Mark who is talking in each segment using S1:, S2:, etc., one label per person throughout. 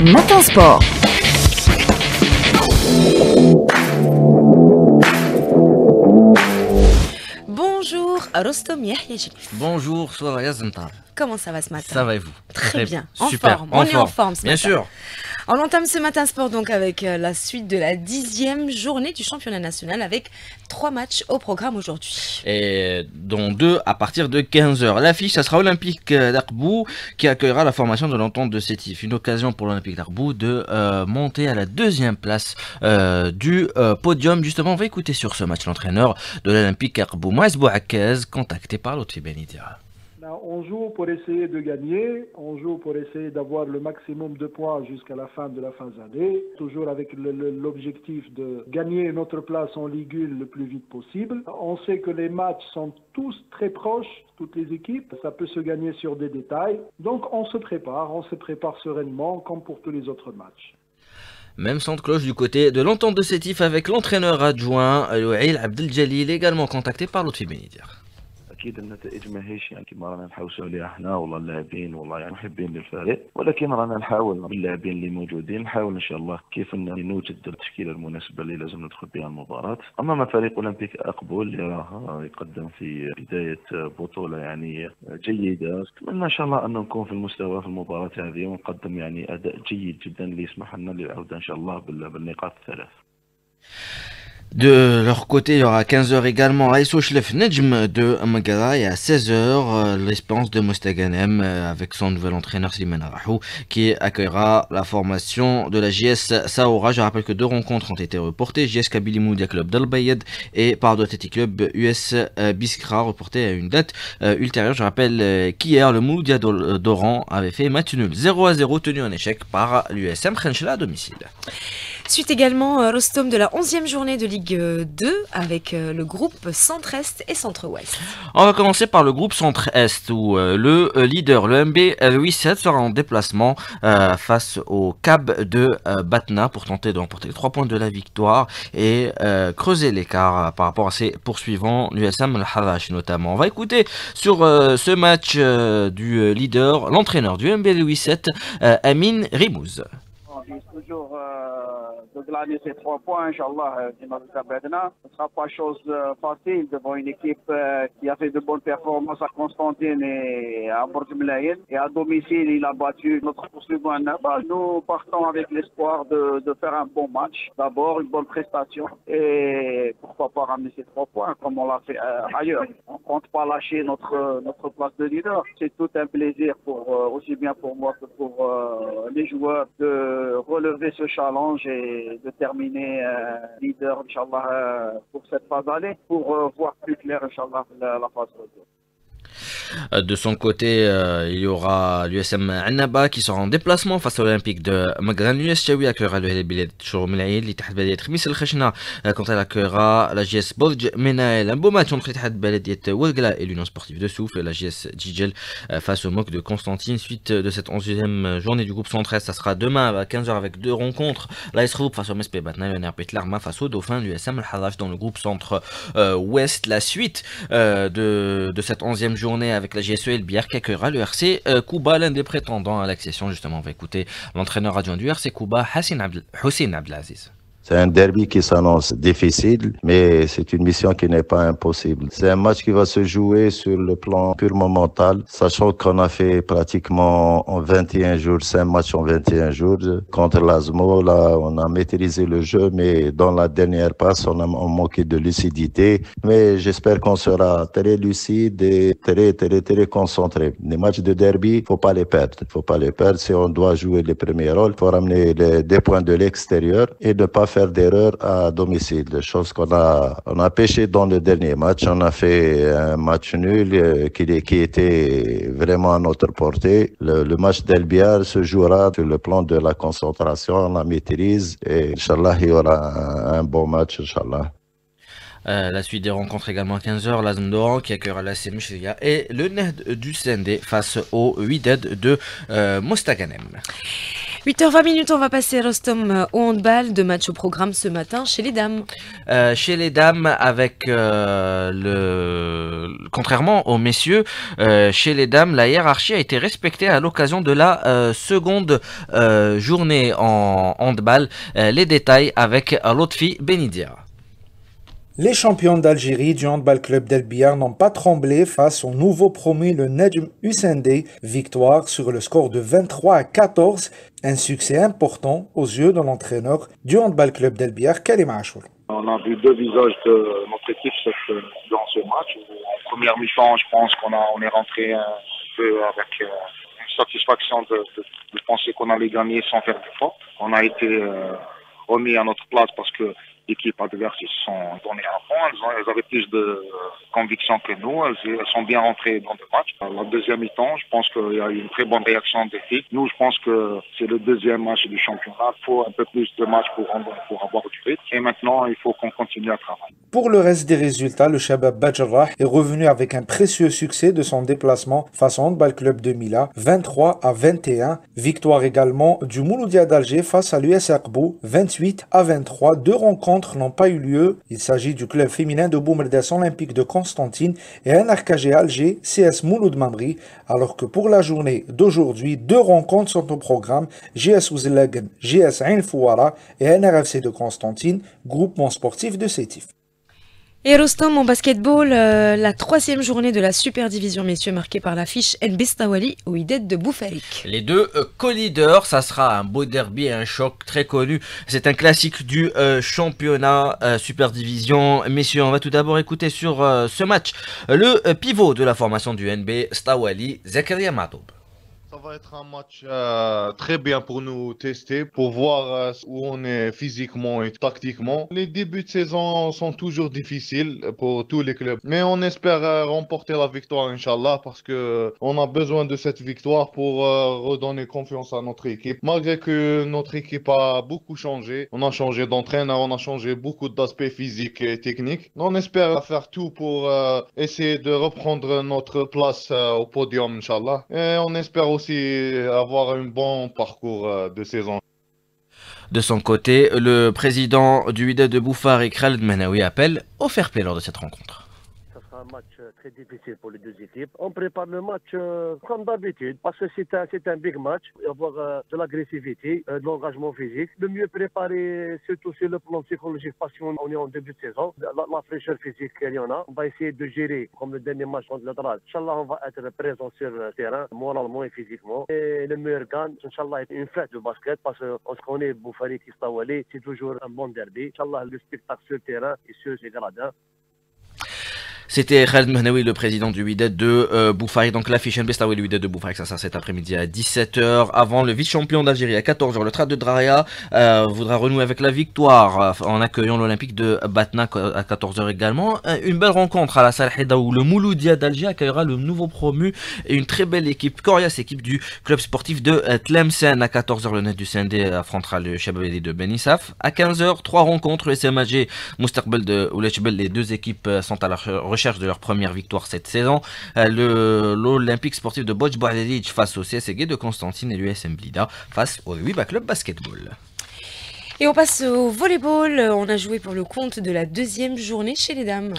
S1: Matin Sport. Bonjour, Rostom Yahya
S2: Bonjour, Soraya Zentar.
S1: Comment ça va ce matin
S2: Ça va et vous
S1: Très, bien. En
S2: Super.
S1: forme. On est en forme ce
S2: Bien
S1: matin.
S2: sûr.
S1: On entame ce matin sport donc avec euh, la suite de la dixième journée du championnat national avec trois matchs au programme aujourd'hui.
S2: Et dont deux à partir de 15h. L'affiche, ça sera Olympique d'Arbou qui accueillera la formation de l'entente de Sétif. Une occasion pour l'Olympique d'Arbou de euh, monter à la deuxième place euh, du euh, podium. Justement, on va écouter sur ce match l'entraîneur de l'Olympique d'Arbou, Moïse Bouakez, contacté par Lotfi Benidira.
S3: On joue pour essayer de gagner, on joue pour essayer d'avoir le maximum de points jusqu'à la fin de la fin d'année, toujours avec l'objectif de gagner notre place en Ligue 1 le plus vite possible. On sait que les matchs sont tous très proches, toutes les équipes, ça peut se gagner sur des détails. Donc on se prépare, on se prépare sereinement comme pour tous les autres matchs.
S2: Même son de cloche du côté de l'entente de Sétif avec l'entraîneur adjoint Louail Abdeljalil, également contacté par Lotfi Benidira.
S4: أكيد النتائج ما هيش يعني كما رانا نحوسوا عليها إحنا والله اللاعبين والله يعني محبين للفريق ولكن رانا نحاول باللاعبين اللي موجودين نحاول إن شاء الله كيف نوجد التشكيلة المناسبة اللي لازم ندخل بها المباراة. امام فريق أولمبيك اقبول اللي راه يقدم في بداية بطولة يعني جيدة نتمنى إن شاء الله أن نكون في المستوى في المباراة هذه ونقدم يعني أداء جيد جدا اللي يسمح لنا للعودة إن شاء الله بال- بالنقاط الثلاث.
S2: De leur côté, il y aura à 15h également Aïsso Shlef Nejm de Magara et à 16h euh, l'Espérance de Mostaganem euh, avec son nouvel entraîneur Slimane Rahou qui accueillera la formation de la JS Saoura. Je rappelle que deux rencontres ont été reportées. JS Kabylie Moudia Club d'Al-Bayed et Pardo Athletic Club US euh, Biskra reportées à une date ultérieure. Je rappelle qu'hier le Moudia d'Oran avait fait match nul 0 à 0 tenu en échec par l'USM Khenchela à domicile.
S1: Suite également euh, Rostom de la 11e journée de Ligue euh, 2 avec euh, le groupe Centre-Est et Centre-Ouest.
S2: On va commencer par le groupe Centre-Est où euh, le euh, leader, le MB 87, sera en déplacement euh, face au CAB de euh, Batna pour tenter de remporter les 3 points de la victoire et euh, creuser l'écart euh, par rapport à ses poursuivants, l'USM Al Harash notamment. On va écouter sur euh, ce match euh, du euh, leader, l'entraîneur du MB 87, euh, Amin Rimouz.
S5: Toujours euh, de glaner ces trois points, Inch'Allah, euh. Ce ne sera pas chose euh, facile devant une équipe euh, qui a fait de bonnes performances à Constantine et à Bourg-Mlaïn. Et à domicile, il a battu notre poursuivant Nabal. Nous partons avec l'espoir de, faire un bon match. D'abord, une bonne prestation et pourquoi pas ramener ces trois points comme on l'a fait euh, ailleurs. On compte pas lâcher notre, notre place de leader. C'est tout un plaisir pour, euh, aussi bien pour moi que pour euh, les joueurs de relever ce challenge et de terminer euh, leader, Inch'Allah, euh, pour cette phase allée, pour euh, voir plus clair, Inch'Allah, la, la phase retour.
S2: Euh, De son côté, euh, il y aura l'USM Annaba qui sera en déplacement face à l'Olympique de Magran. L'US Chaoui accueillera le Helibeled Chourmelaïd, l'Ittihad Baladiet Khmis El Khashna, euh, quand elle accueillera la JS Bodj Menael. Un beau match entre et l'Union Sportive de Souffle et la JS Djidjel face au MOC de Constantine. Suite de cette 11e journée du groupe 113, ça sera demain à 15h avec deux rencontres. La S-Roup face au MSP Batna et le NRP Larma face au Dauphin, l'USM Al dans le groupe centre euh, ouest. La suite de, de cette 11e journée avec la GSE Elbière qui accueillera le RC euh, Kuba, l'un des prétendants à l'accession. Justement, on va écouter l'entraîneur adjoint du RC Abdel- Hussein Abdelaziz.
S6: C'est un derby qui s'annonce difficile, mais c'est une mission qui n'est pas impossible. C'est un match qui va se jouer sur le plan purement mental, sachant qu'on a fait pratiquement en 21 jours, 5 matchs en 21 jours. Contre l'Asmo, là, on a maîtrisé le jeu, mais dans la dernière passe, on a manqué de lucidité. Mais j'espère qu'on sera très lucide et très, très, très concentré. Les matchs de derby, faut pas les perdre. Faut pas les perdre. Si on doit jouer les premiers rôles, faut ramener des points de l'extérieur et ne pas faire d'erreur à domicile. Chose qu'on a, on a pêché dans le dernier match. On a fait un match nul euh, qui, était vraiment à notre portée. Le, le match d'Elbiar se jouera sur le plan de la concentration, la maîtrise. Et Inch'Allah, il y aura un, bon match, Inch'Allah.
S2: Euh, la suite des rencontres également à 15h, la Zmdoran qui accueillera la Mchlia et le Ned du Sendé face au Wydad de euh, Mostaganem.
S1: 8h20 minutes, on va passer Rostom euh, au handball, deux matchs au programme ce matin chez les dames.
S2: Euh, chez les dames, avec euh, le contrairement aux messieurs, chez les dames, la hiérarchie a été respectée à l'occasion de la seconde journée en handball. les détails avec Lotfi Benidia.
S7: Les champions d'Algérie du handball club d'Elbiar n'ont pas tremblé face au nouveau promu le Nejm Hussein victoire sur le score de 23 à 14, un succès important aux yeux de l'entraîneur du handball club d'Elbiar, Karim Achour.
S8: On a vu deux visages de notre équipe dans ce match. En première mi-temps, je pense qu'on on est rentré un peu avec euh, une satisfaction de, penser qu'on allait gagner sans faire d'effort. On a été euh, remis à notre place parce que équipes adverses se sont données à fond. Elles, avaient plus de conviction que nous. Elles, sont bien rentrées dans le match. La deuxième mi-temps, je pense qu'il y a eu une très bonne réaction des filles. Nous, je pense que c'est le deuxième match du championnat. Il faut un peu plus de matchs pour, avoir du rythme. Et maintenant, il faut qu'on continue à travailler.
S7: Pour le reste des résultats, le Shabab Bajarrah est revenu avec un précieux succès de son déplacement face au Handball Club de Mila, 23 à 21. Victoire également du Mouloudia d'Alger face à l'US Akbou, 28 à 23. Deux n'ont pas eu lieu. Il s'agit du club féminin de Boumerdes Olympique de Constantine et un RKG Alger CS Mouloud Mamri, alors que pour la journée d'aujourd'hui, deux rencontres sont au programme GS Ouzelagen, GS Ain et NRFC de Constantine, groupement sportif de Sétif.
S1: Et Rostom en basketball, euh, la troisième journée de la Super Division messieurs marquée par l'affiche Nbestawali au IDET de Boufarik.
S2: Les deux euh, co-leaders, ça sera un beau derby et un choc très connu. C'est un classique du euh, championnat Super Division. Messieurs, on va tout d'abord écouter sur ce match le pivot de la formation du NB, Stawali, Zakaria Matoub.
S9: Ça va être un match euh, très bien pour nous tester, pour voir euh, où on est physiquement et tactiquement. Les débuts de saison sont toujours difficiles pour tous les clubs, mais on espère euh, remporter la victoire, Inch'Allah, parce que on a besoin de cette victoire pour redonner confiance à notre équipe. Malgré que notre équipe a beaucoup changé, on a changé d'entraîneur, on a changé beaucoup d'aspects physiques et techniques. On espère faire tout pour essayer de reprendre notre place au podium, Inch'Allah. Et on espère aussi euh, de
S2: son côté, le président du WIDA de Bouffard, Khaled Menawi, appelle au fair play lors de cette rencontre
S10: un match euh, très difficile pour les deux équipes. On prépare le match euh, comme d'habitude parce que c'est un, c'est un big match. Il va avoir euh, de l'agressivité, de l'engagement physique. Le mieux préparé, surtout sur le plan psychologique parce qu'on est en début de saison. La, fraîcheur physique, il y en a. On va essayer de gérer comme le dernier match contre le Dral. Inch'Allah, on va être présent sur le terrain, moralement et physiquement. Et le meilleur gagne, Inch'Allah, est une fête de basket parce qu'on se connaît, Boufari, Kistawali, c'est toujours un bon derby. Inch'Allah, le spectacle sur le terrain et sur les gradins.
S2: C'était Khaled Mehnaoui, le président du WIDET de euh. Donc l'affiche Bestaoui, le WIDET de Boufarik, ça sera cet après-midi à 17h. Avant le vice-champion d'Algérie à 14h, le Trat de Draria euh, voudra renouer avec la victoire euh, en accueillant l'Olympique de Batna à 14h également. Euh, une belle rencontre à la salle Heda où le Mouloudia d'Alger accueillera le nouveau promu et une très belle équipe, Corias, équipe du club sportif de Tlemcen. À 14h, le net du CND affrontera le Chababedi de Benissaf. À 15h, trois rencontres, le SMAG, Moustarbel de Oulechbel. Les deux équipes sont à la recherche de leur première victoire cette saison. Euh, L'Olympique sportif de Boj face au CSG de Constantine et l'USM Blida face au Wiba Club Basketball.
S1: Et on passe au volleyball. On a joué pour le compte de la deuxième journée chez les dames.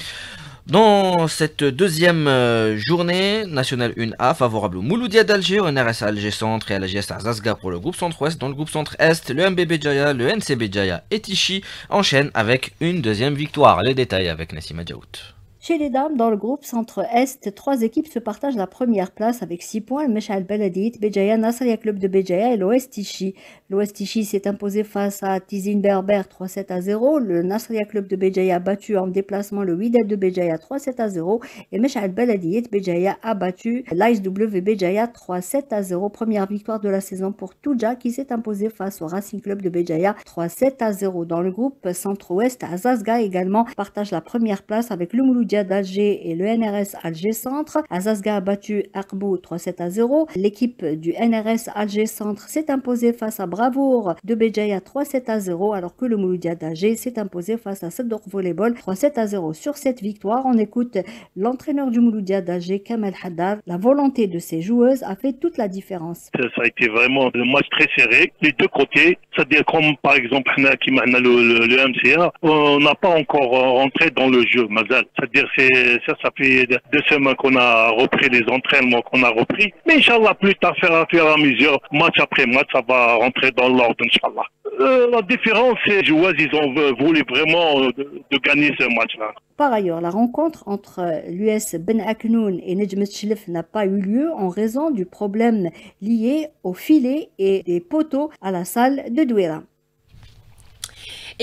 S2: Dans cette deuxième euh, journée nationale 1A, favorable au Mouloudia d'Alger, au NRS Alger Centre et à la GS Arzazga pour le groupe Centre-Ouest. Dans le groupe Centre-Est, le MBB Jaya, le NCB Jaya et Tichy enchaînent avec une deuxième victoire. Les détails avec Nassima Djaout.
S11: Chez les dames, dans le groupe Centre-Est, trois équipes se partagent la première place avec 6 points. Le Meshal Beladit, Béjaïa, Nassaria Club de Béjaïa et l'OS Tichy. L'OS Tichy s'est imposé face à Tizine Berber 3-7 à 0. Le Nassaria Club de Béjaïa a battu en déplacement le Widet de Béjaïa 3-7 à 0. Et Meshal Beladit, Béjaïa a battu l'ISW Béjaïa 3-7 à 0. Première victoire de la saison pour Touja qui s'est imposé face au Racing Club de Béjaïa 3-7 à 0. Dans le groupe Centre-Ouest, Azazga également partage la première place avec le D'Alger et le NRS Alger Centre. Azazga a battu Akbou 3-7 à 0. L'équipe du NRS Alger Centre s'est imposée face à Bravour de Béjaïa 3-7 à 0 alors que le Mouloudia d'Alger s'est imposé face à Sedor Volleyball 3-7 à 0. Sur cette victoire, on écoute l'entraîneur du Mouloudia d'Alger, Kamel Haddad. La volonté de ses joueuses a fait toute la différence.
S12: Ça a été vraiment un match très serré, les deux côtés. C'est-à-dire comme par exemple le, le, le MCA, on n'a pas encore rentré dans le jeu, Mazal. C'est-à-dire c'est ça, fait deux semaines qu'on a repris les entraînements qu'on a repris. Mais Inch'Allah, plus tard, faire à faire à mesure, match après match, ça va rentrer dans l'ordre, Inch'Allah. Euh, la différence, c'est que ils ont voulu vraiment de, de gagner ce match-là.
S11: Par ailleurs, la rencontre entre l'US Ben Aknoun et Nejmet n'a pas eu lieu en raison du problème lié au filet et des poteaux à la salle de Douera.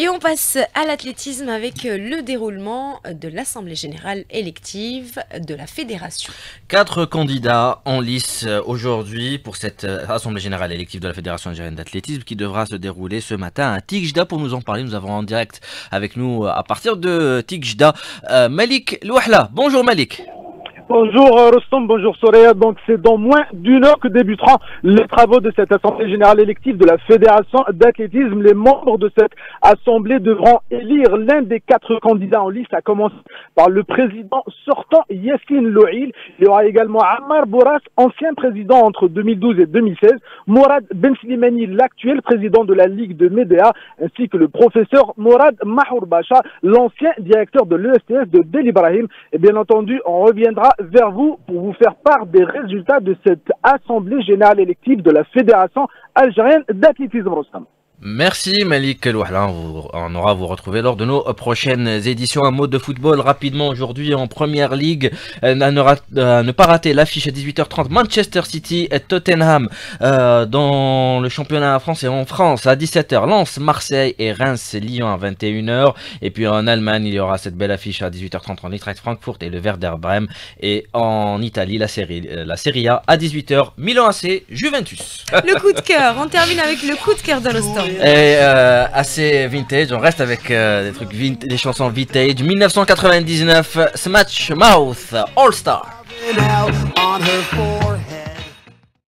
S1: Et on passe à l'athlétisme avec le déroulement de l'Assemblée générale élective de la Fédération.
S2: Quatre candidats en lice aujourd'hui pour cette Assemblée générale élective de la Fédération algérienne d'athlétisme qui devra se dérouler ce matin à Tigjda. Pour nous en parler, nous avons en direct avec nous à partir de Tigjda Malik Louahla. Bonjour Malik.
S13: Bonjour euh, Rostom, bonjour Soreya. Donc c'est dans moins d'une heure que débuteront les travaux de cette Assemblée générale élective de la Fédération d'athlétisme. Les membres de cette Assemblée devront élire l'un des quatre candidats en liste, à commencer par le président sortant Yassine Louil. Il y aura également Ammar Bourras, ancien président entre 2012 et 2016, Mourad Ben Slimani, l'actuel président de la Ligue de Médéa, ainsi que le professeur Mourad Mahour Bacha, l'ancien directeur de l'ESTS de Del Ibrahim. Et bien entendu, on reviendra vers vous pour vous faire part des résultats de cette Assemblée générale élective de la Fédération algérienne d'athlétisme Rostam.
S2: Merci Malik Louahla, on aura à vous retrouver lors de nos prochaines éditions. Un mot de football rapidement aujourd'hui en première ligue. À ne, pas rater l'affiche à 18h30 Manchester City et Tottenham euh, dans le championnat français en France à 17h. Lens, Marseille et Reims, Lyon à 21h. Et puis en Allemagne, il y aura cette belle affiche à 18h30 en Eintracht Frankfurt et le Werder Bremen. Et en Italie, la série, la Serie A à 18h, Milan AC, Juventus.
S1: Le coup de cœur, on termine avec le coup de cœur l'instant.
S2: Et euh, assez vintage, on reste avec euh, des trucs des chansons vintage. 1999, Smash Mouth All Star.